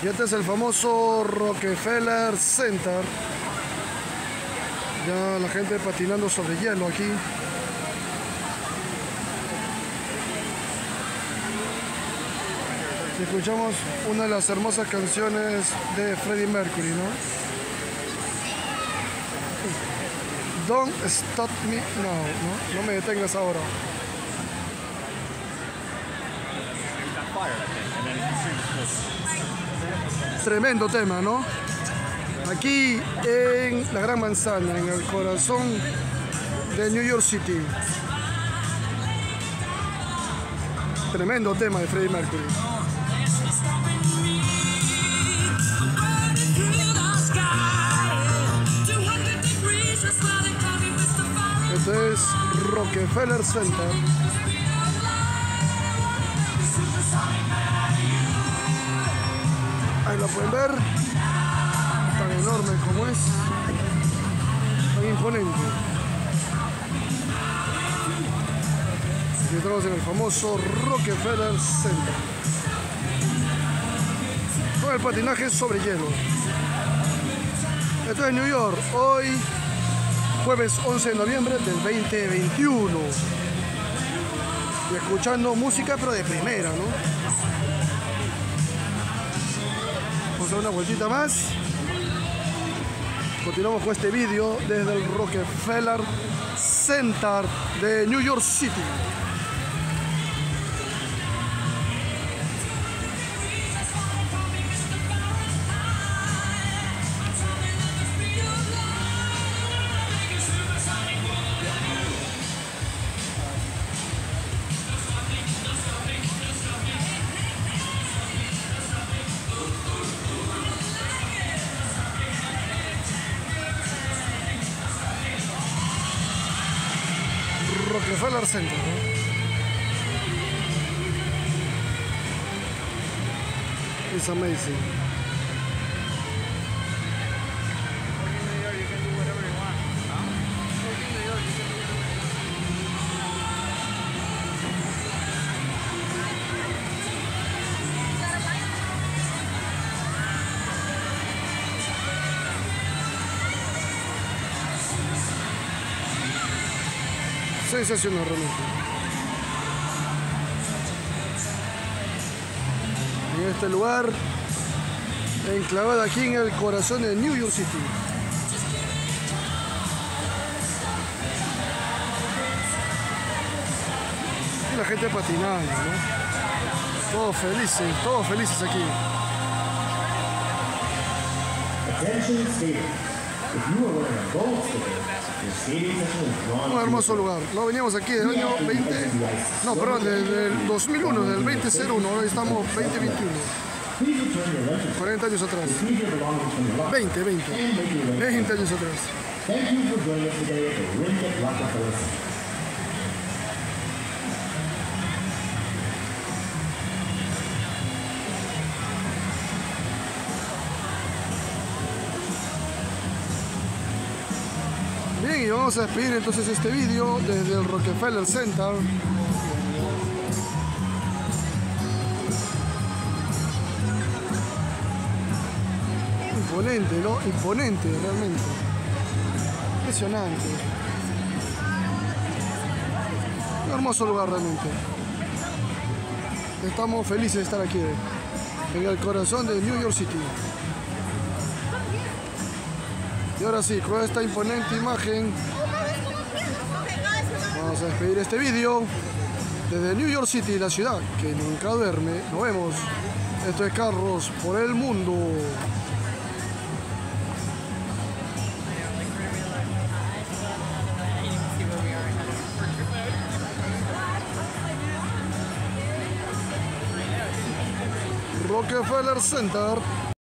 Y este es el famoso Rockefeller Center. Ya la gente patinando sobre hielo aquí. Escuchamos una de las hermosas canciones de Freddie Mercury, ¿no? Don't stop me now, ¿no? No me detengas ahora. Tremendo tema, ¿no? Aquí en la Gran Manzana, en el corazón de New York City. Tremendo tema de Freddie Mercury. Este es Rockefeller Center. Pueden ver. Tan enorme como es. Tan imponente. Y estamos en el famoso Rockefeller Center. Con el patinaje sobre hielo. Esto es New York. Hoy, jueves 11 de noviembre del 2021. Y escuchando música, pero de primera, ¿no? Vamos a una vueltita más. Continuamos con este vídeo desde el Rockefeller Center de New York City. Rockefeller Center. ¿no? It's amazing. Sensacional realmente. En este lugar, enclavada aquí en el corazón de New York City. Y la gente patinando, ¿no? Todos felices, todos felices aquí. Attention. If you are wearing a gold Un hermoso lugar. No veníamos aquí del año 20, no, perdón, desde el 2001, del 2001, hoy estamos 2021. Please return your lunches. 40 años atrás. Retrieve your belongings from your locker. 20, 20. And make your way. 20 años atrás. Bien, y vamos a despedir entonces este vídeo desde el Rockefeller Center. Imponente, ¿no? Imponente, realmente. Impresionante. Un hermoso lugar realmente. Estamos felices de estar aquí, en el corazón de New York City. Y ahora sí, con esta imponente imagen, vamos a despedir este vídeo desde New York City, la ciudad que nunca duerme. Nos vemos. Esto es Carros por el Mundo. Rockefeller Center.